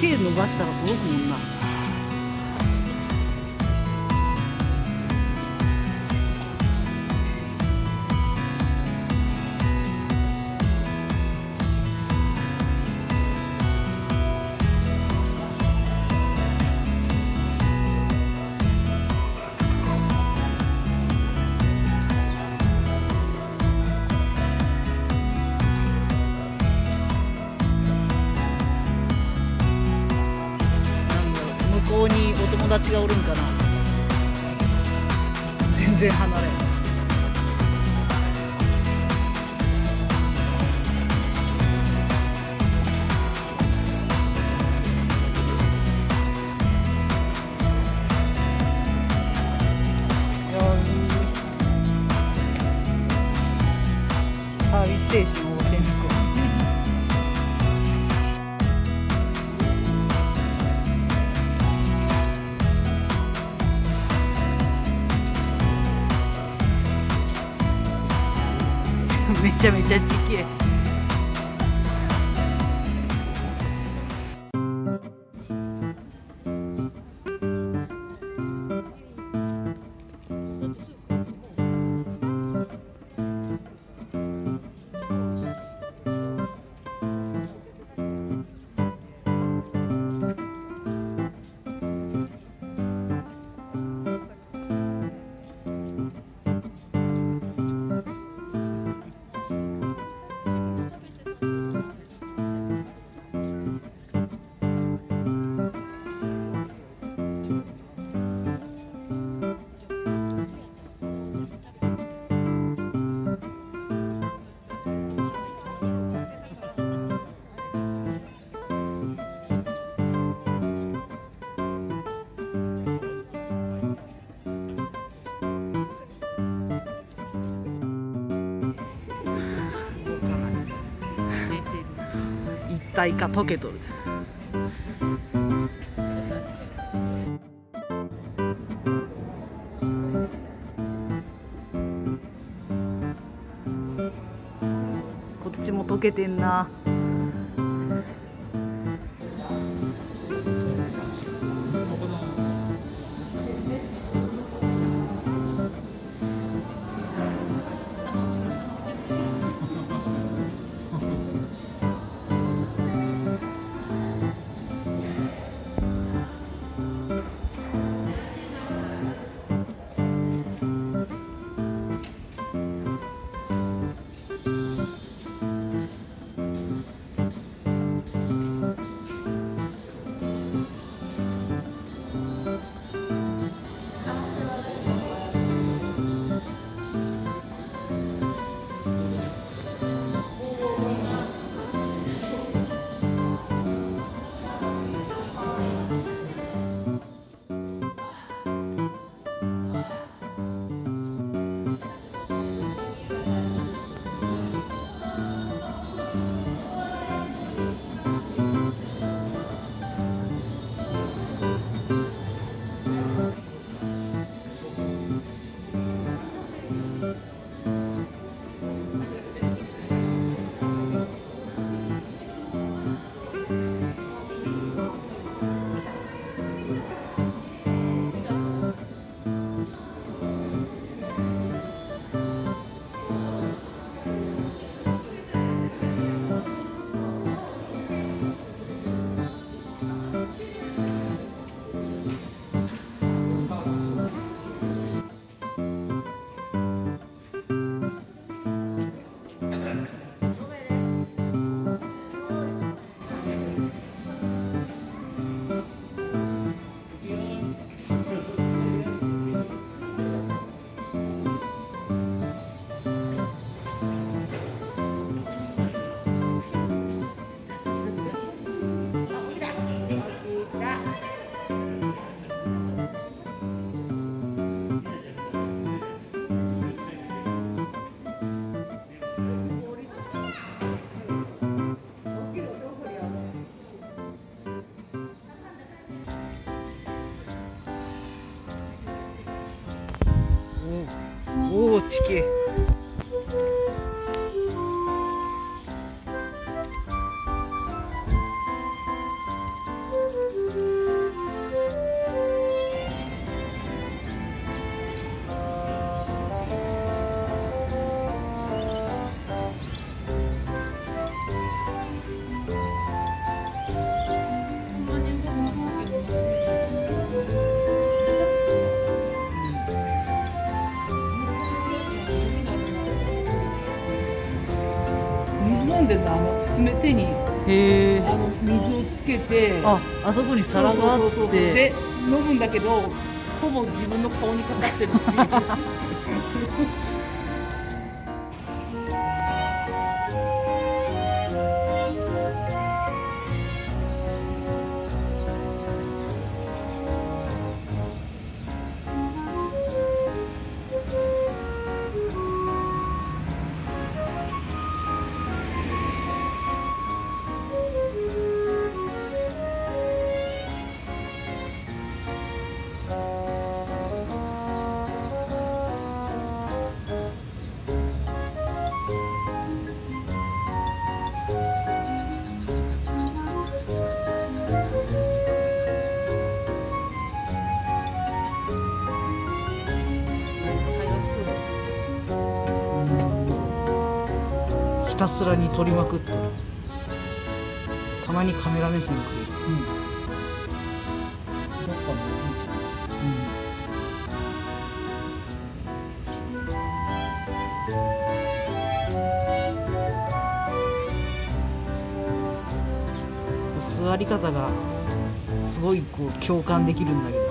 手伸ばしたら届くもんな。चमेचा जी है 体化溶けとる。こっちも溶けてんな。おおるのあの爪手にへあの水をつけてああそこに皿があそうっそうそうそうでて飲むんだけどほぼ自分の顔にかかってるっていうたすらに撮りまくってる。たまにカメラ目線くれる、どっかのおじいちゃん。座り方がすごいこう共感できるんだけど、